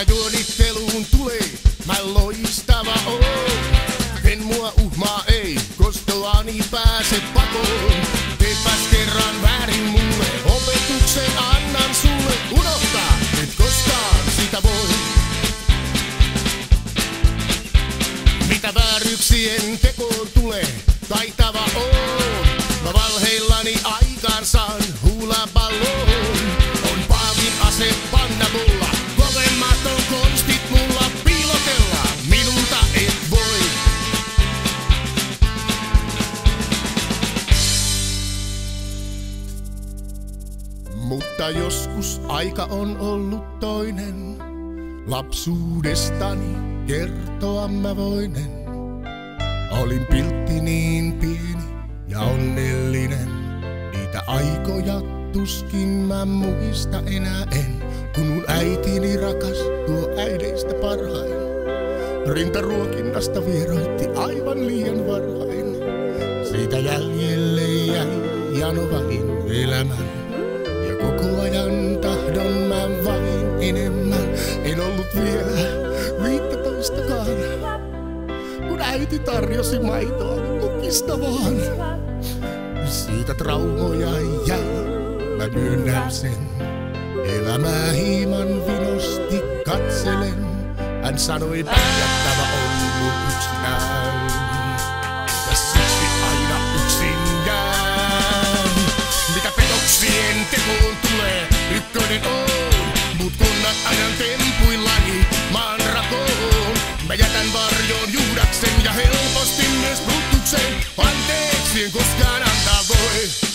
että juonitteluun tulee, mä loistava oon. En mua uhmaa ei, kostoani pääse pakoon. Teepäs kerran väärin mulle, opetuksen annan sulle. Unohtaa, et koskaan sitä voi. Mitä vääryksien tekoon tulee, taitava oon. Mä valheillani aikaan saan huulapalloon. On paavin ase panna mulle. Mutta joskus aika on ollut toinen. Lapsuudestani kertoa mä voinen. Olin piltti niin pieni ja onnellinen. Niitä aikoja tuskin mä muista enää en. Kun mun äitini rakas, tuo äideistä parhain. Rintaruokinnasta vieroitti aivan liian varhain. Siitä jäljelle jäi janovahin elämän. Vielä viittätoistakaan. Kun äiti tarjosi maitoa lukista vaan. Siitä traumoja jäi, mä myönnän sen. Elämää hieman vinosti katselen. Hän sanoi pärjättävä on mun yksinään. Ja siksi aina yksin jään. Mitä petoksien tekoon tulee, ykkönen on. Mut kunnat ajan tempuillani sin a andaba